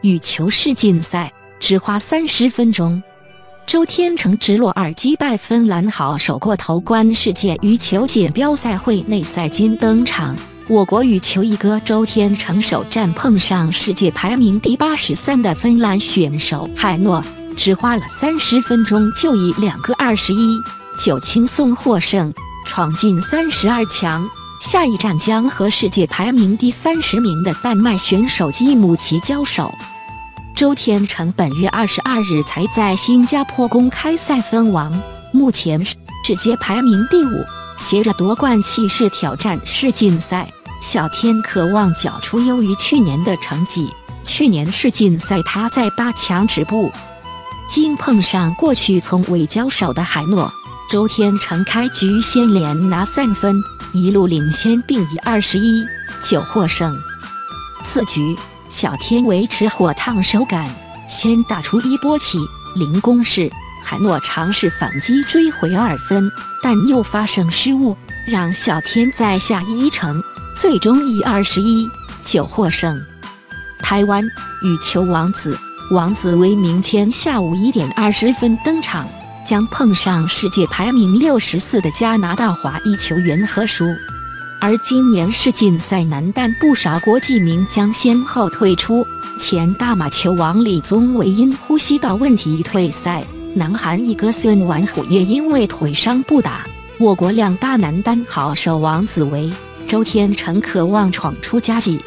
羽球世锦赛只花三十分钟，周天成直落二击败芬兰好手，过头关世界羽球锦标赛会内赛金登场。我国羽球一哥周天成首战碰上世界排名第八十三的芬兰选手海诺，只花了三十分钟就以两个二十一九轻松获胜，闯进三十二强。下一站将和世界排名第三十名的丹麦选手基姆奇交手。周天成本月二十二日才在新加坡公开赛封王，目前世界排名第五，携着夺冠气势挑战世锦赛。小天渴望缴出优于去年的成绩。去年世锦赛他在八强止步，竟碰上过去从未交手的海诺，周天成开局先连拿三分。一路领先，并以二十一九获胜。次局，小天维持火烫手感，先打出一波起，零攻势。海诺尝试反击追回二分，但又发生失误，让小天再下一城，最终以二十一九获胜。台湾羽球王子王子威明天下午一点二十分登场。将碰上世界排名六十四的加拿大华裔球员何舒，而今年世锦赛男单不少国际名将先后退出，前大马球王李宗伟因呼吸道问题退赛，南韩一哥孙完虎也因为腿伤不打。我国两大男单好手王子维、周天成渴望闯出佳绩。